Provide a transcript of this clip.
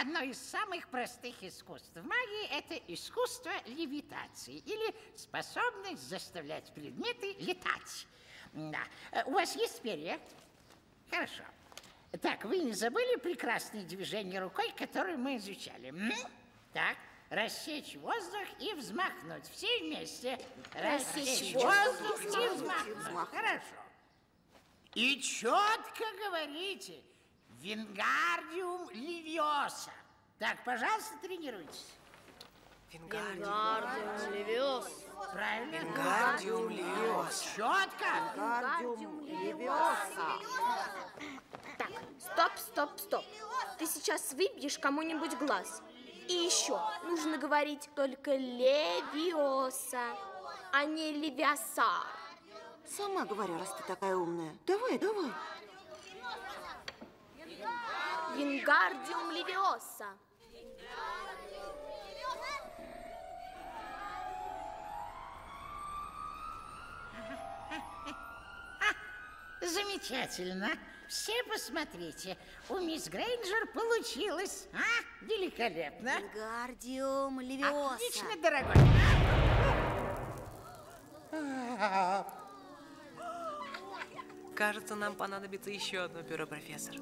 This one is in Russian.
одно из самых простых искусств магии – это искусство левитации или способность заставлять предметы летать. Да. У вас есть перья? Хорошо. Так, вы не забыли прекрасные движения рукой, которые мы изучали? М? Так, рассечь воздух и взмахнуть. Все вместе. Рассечь воздух и взмахнуть. Хорошо. И четко говорите «Вингардиум ливиоса». Так, пожалуйста, тренируйтесь. Вингардиум Левиос. Правильно? Вингардиум левиоса. Четко. Гардиум левиоса. Так, стоп, стоп, стоп. Ты сейчас выбьешь кому-нибудь глаз. И еще нужно говорить только Левиоса, а не Левиасар. Сама говорю, раз ты такая умная. Давай, давай. Вингардиум Левиоса. Замечательно. Все посмотрите. У мисс Грейнджер получилось. А? Великолепно. Гардиум левиоса. Отлично, дорогой. Кажется, нам понадобится еще одно перо, профессор.